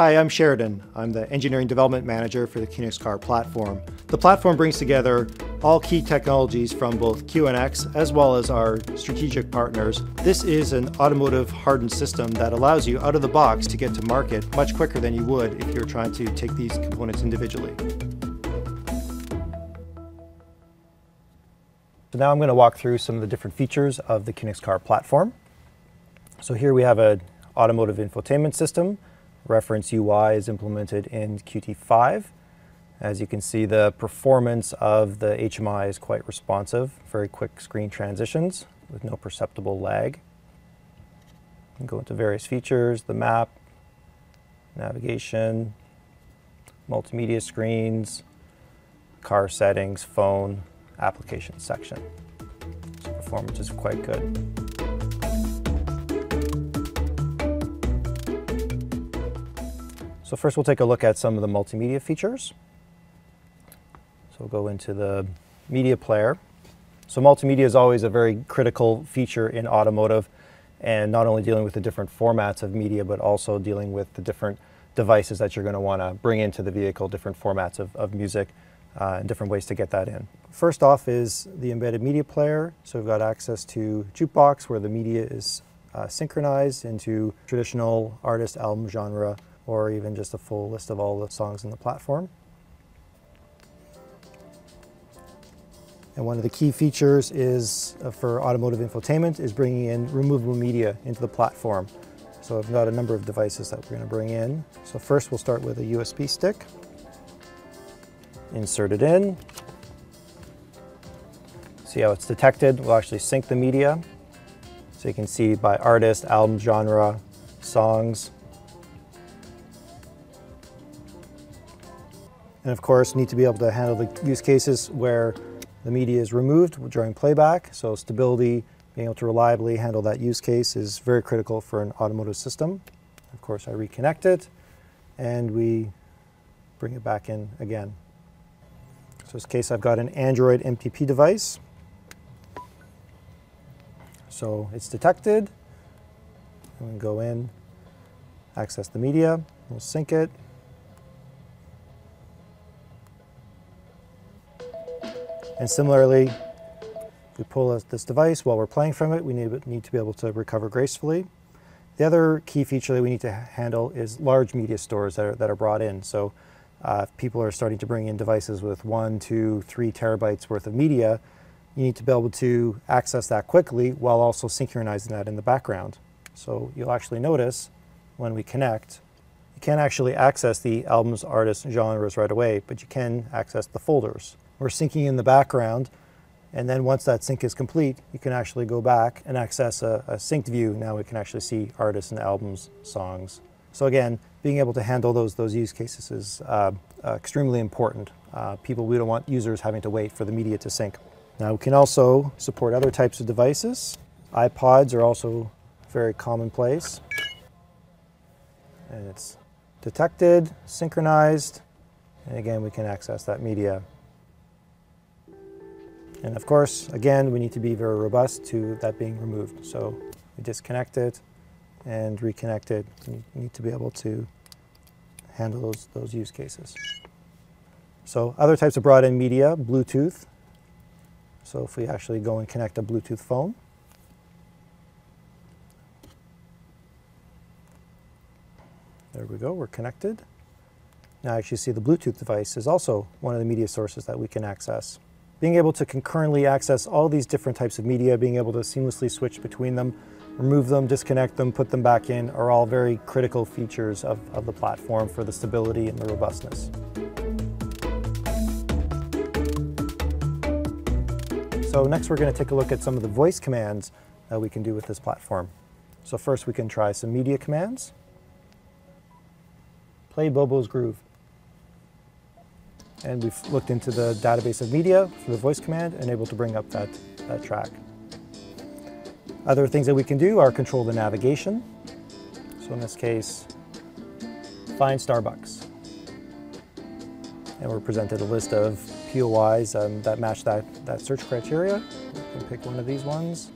Hi, I'm Sheridan. I'm the Engineering Development Manager for the QNX Car platform. The platform brings together all key technologies from both QNX as well as our strategic partners. This is an automotive hardened system that allows you out of the box to get to market much quicker than you would if you're trying to take these components individually. So now I'm going to walk through some of the different features of the QNX Car platform. So here we have an automotive infotainment system reference UI is implemented in Qt5. As you can see, the performance of the HMI is quite responsive, very quick screen transitions with no perceptible lag. go into various features, the map, navigation, multimedia screens, car settings, phone, application section. So performance is quite good. So first we'll take a look at some of the multimedia features. So we'll go into the media player. So multimedia is always a very critical feature in automotive and not only dealing with the different formats of media, but also dealing with the different devices that you're going to want to bring into the vehicle, different formats of, of music, uh, and different ways to get that in. First off is the embedded media player. So we've got access to Jukebox where the media is uh, synchronized into traditional artist album genre or even just a full list of all the songs in the platform. And one of the key features is uh, for automotive infotainment is bringing in removable media into the platform. So I've got a number of devices that we're going to bring in. So first we'll start with a USB stick. Insert it in. See how it's detected. We'll actually sync the media. So you can see by artist, album genre, songs, And of course, need to be able to handle the use cases where the media is removed during playback. So stability, being able to reliably handle that use case is very critical for an automotive system. Of course, I reconnect it and we bring it back in again. So in this case, I've got an Android MTP device. So it's detected. To go in, access the media, we'll sync it, And similarly, we pull this device while we're playing from it, we need, need to be able to recover gracefully. The other key feature that we need to handle is large media stores that are, that are brought in. So uh, if people are starting to bring in devices with one, two, three terabytes worth of media, you need to be able to access that quickly while also synchronizing that in the background. So you'll actually notice when we connect, you can't actually access the albums, artists, genres right away, but you can access the folders. We're syncing in the background, and then once that sync is complete, you can actually go back and access a, a synced view. Now we can actually see artists and albums, songs. So again, being able to handle those, those use cases is uh, uh, extremely important. Uh, people, we don't want users having to wait for the media to sync. Now we can also support other types of devices. iPods are also very commonplace. And it's detected, synchronized, and again, we can access that media and of course, again, we need to be very robust to that being removed. So we disconnect it and reconnect it. You need to be able to handle those, those use cases. So other types of broadband media, Bluetooth. So if we actually go and connect a Bluetooth phone, there we go, we're connected. Now actually see the Bluetooth device is also one of the media sources that we can access being able to concurrently access all these different types of media, being able to seamlessly switch between them, remove them, disconnect them, put them back in, are all very critical features of, of the platform for the stability and the robustness. So next we're going to take a look at some of the voice commands that we can do with this platform. So first we can try some media commands. Play Bobo's Groove and we've looked into the database of media for the voice command and able to bring up that, that track. Other things that we can do are control the navigation. So in this case, find Starbucks. And we're presented a list of POIs um, that match that, that search criteria. We can pick one of these ones.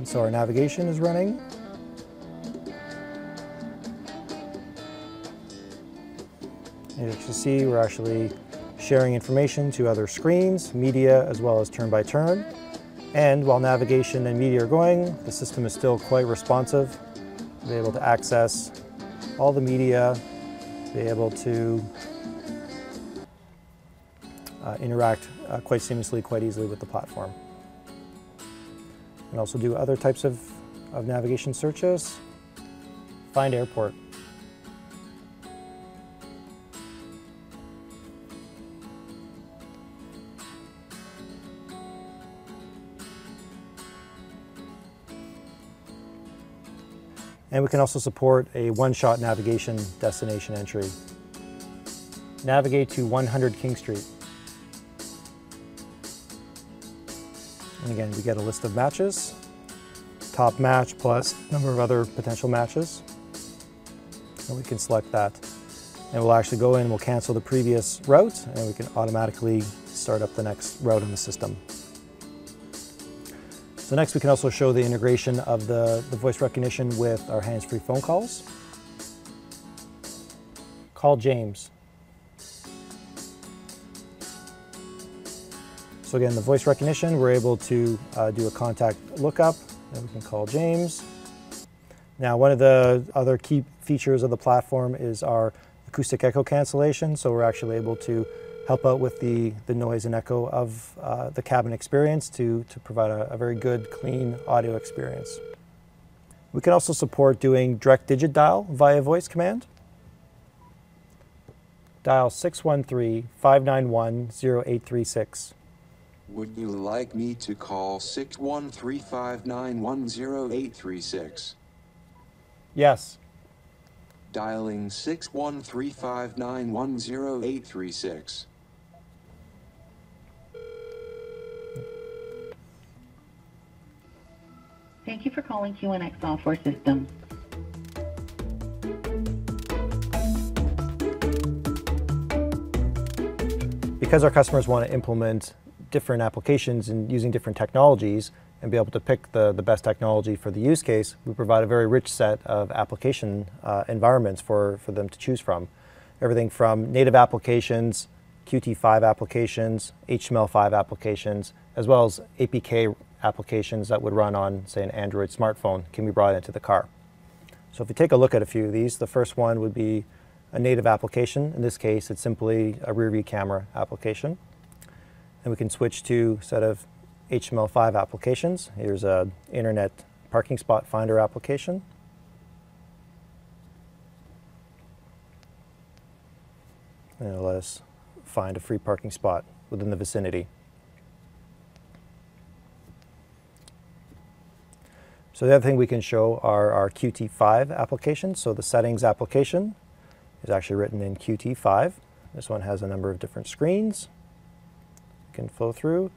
And so our navigation is running. As you can see, we're actually sharing information to other screens, media, as well as turn by turn. And while navigation and media are going, the system is still quite responsive. Be able to access all the media, be able to uh, interact uh, quite seamlessly, quite easily with the platform. And also do other types of, of navigation searches. Find airport. And we can also support a one-shot navigation destination entry. Navigate to 100 King Street. And again, we get a list of matches, top match plus number of other potential matches. And we can select that. And we'll actually go in, we'll cancel the previous route, and we can automatically start up the next route in the system. So next we can also show the integration of the, the voice recognition with our hands-free phone calls. Call James. So again, the voice recognition, we're able to uh, do a contact lookup, and we can call James. Now, one of the other key features of the platform is our acoustic echo cancellation. So we're actually able to help out with the, the noise and echo of uh, the cabin experience to, to provide a, a very good, clean audio experience. We can also support doing direct digit dial via voice command. Dial 613-591-0836. Would you like me to call 613-591-0836? Yes. Dialing 613-591-0836. Thank you for calling QNX Software Systems. Because our customers want to implement different applications and using different technologies and be able to pick the, the best technology for the use case, we provide a very rich set of application uh, environments for, for them to choose from. Everything from native applications, Qt5 applications, HTML5 applications, as well as APK applications that would run on, say, an Android smartphone can be brought into the car. So if you take a look at a few of these, the first one would be a native application. In this case, it's simply a rear view camera application. And we can switch to set of HTML5 applications. Here's a internet parking spot finder application. And it'll let us find a free parking spot within the vicinity. So the other thing we can show are our Qt5 applications. So the settings application is actually written in Qt5. This one has a number of different screens can flow through.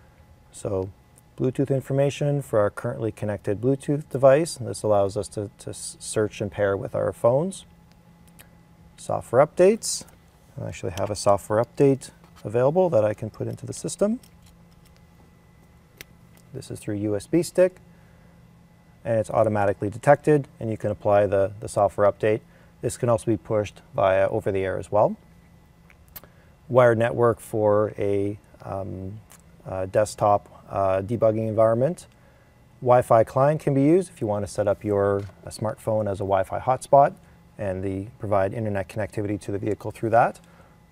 So Bluetooth information for our currently connected Bluetooth device. This allows us to, to search and pair with our phones. Software updates. I actually have a software update available that I can put into the system. This is through USB stick and it's automatically detected and you can apply the, the software update. This can also be pushed via over the air as well. Wired network for a um, uh, desktop uh, debugging environment. Wi-Fi client can be used if you want to set up your smartphone as a Wi-Fi hotspot and the, provide internet connectivity to the vehicle through that.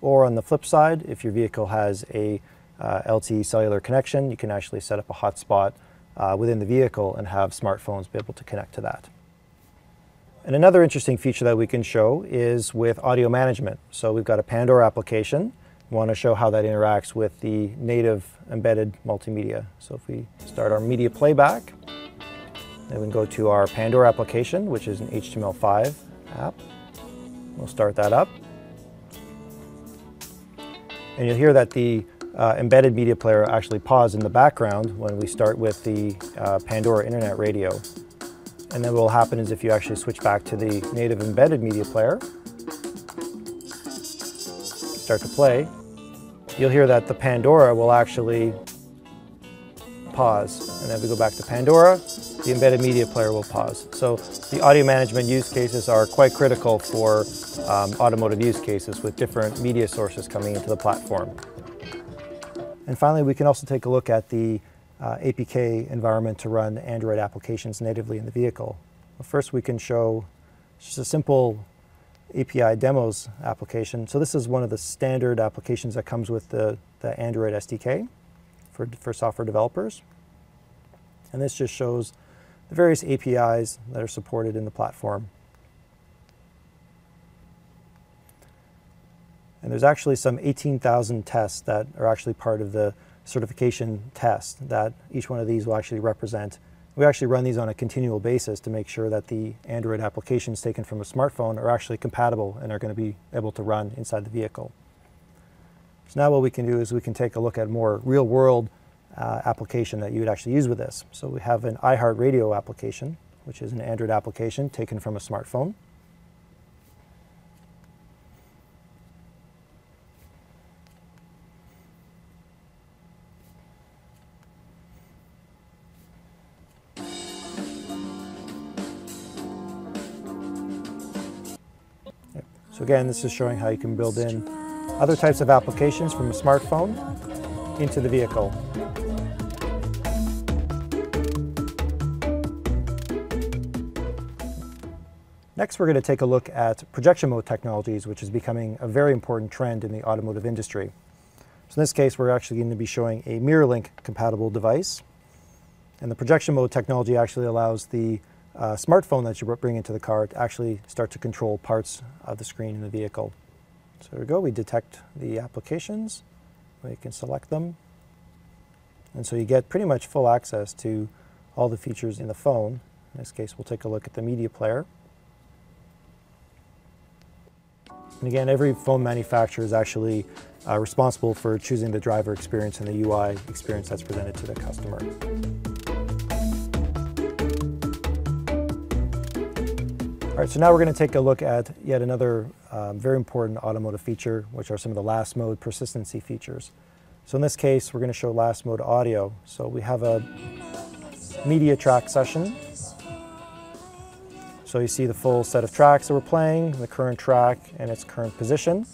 Or on the flip side, if your vehicle has a uh, LTE cellular connection, you can actually set up a hotspot uh, within the vehicle and have smartphones be able to connect to that. And another interesting feature that we can show is with audio management. So we've got a Pandora application want to show how that interacts with the native embedded multimedia. So if we start our media playback, then we can go to our Pandora application, which is an HTML5 app. We'll start that up. And you'll hear that the uh, embedded media player actually pause in the background when we start with the uh, Pandora Internet Radio. And then what will happen is if you actually switch back to the native embedded media player, start to play, you'll hear that the Pandora will actually pause. And then we go back to Pandora, the embedded media player will pause. So the audio management use cases are quite critical for um, automotive use cases with different media sources coming into the platform. And finally, we can also take a look at the uh, APK environment to run Android applications natively in the vehicle. Well, first, we can show just a simple API demos application. So this is one of the standard applications that comes with the, the Android SDK for, for software developers. And this just shows the various APIs that are supported in the platform. And there's actually some 18,000 tests that are actually part of the certification test that each one of these will actually represent. We actually run these on a continual basis to make sure that the Android applications taken from a smartphone are actually compatible and are going to be able to run inside the vehicle. So now what we can do is we can take a look at more real world uh, application that you would actually use with this. So we have an iHeartRadio application, which is an Android application taken from a smartphone. Again, this is showing how you can build in other types of applications from a smartphone into the vehicle. Next, we're going to take a look at projection mode technologies, which is becoming a very important trend in the automotive industry. So in this case, we're actually going to be showing a MirrorLink compatible device. And the projection mode technology actually allows the uh, smartphone that you bring into the car to actually start to control parts of the screen in the vehicle. So there we go, we detect the applications, we can select them. And so you get pretty much full access to all the features in the phone. In this case, we'll take a look at the media player. And again, every phone manufacturer is actually uh, responsible for choosing the driver experience and the UI experience that's presented to the customer. All right, so now we're going to take a look at yet another um, very important automotive feature, which are some of the last mode persistency features. So in this case, we're going to show last mode audio. So we have a media track session. So you see the full set of tracks that we're playing, the current track and its current position.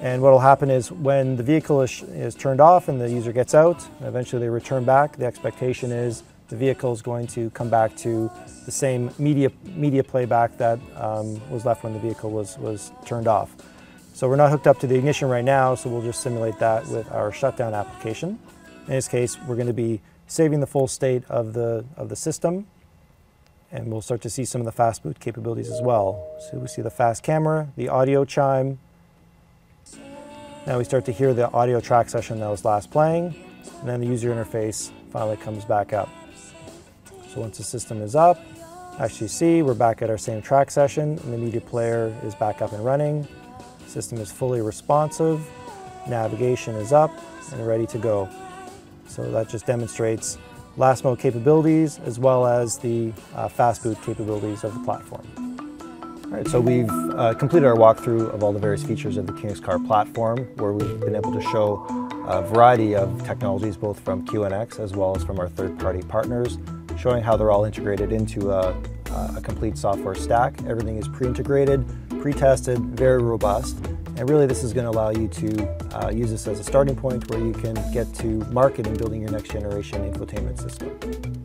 And what will happen is when the vehicle is, is turned off and the user gets out, eventually they return back, the expectation is the vehicle is going to come back to the same media, media playback that um, was left when the vehicle was, was turned off. So we're not hooked up to the ignition right now, so we'll just simulate that with our shutdown application. In this case, we're going to be saving the full state of the, of the system, and we'll start to see some of the fast boot capabilities as well. So we see the fast camera, the audio chime. Now we start to hear the audio track session that was last playing, and then the user interface finally comes back up. So once the system is up, as you see, we're back at our same track session and the media player is back up and running. System is fully responsive, navigation is up and ready to go. So that just demonstrates last mode capabilities as well as the uh, fast boot capabilities of the platform. All right, so we've uh, completed our walkthrough of all the various features of the QNX Car platform where we've been able to show a variety of technologies both from QNX as well as from our third-party partners showing how they're all integrated into a, a complete software stack. Everything is pre-integrated, pre-tested, very robust. And really this is going to allow you to uh, use this as a starting point where you can get to market and building your next generation infotainment system.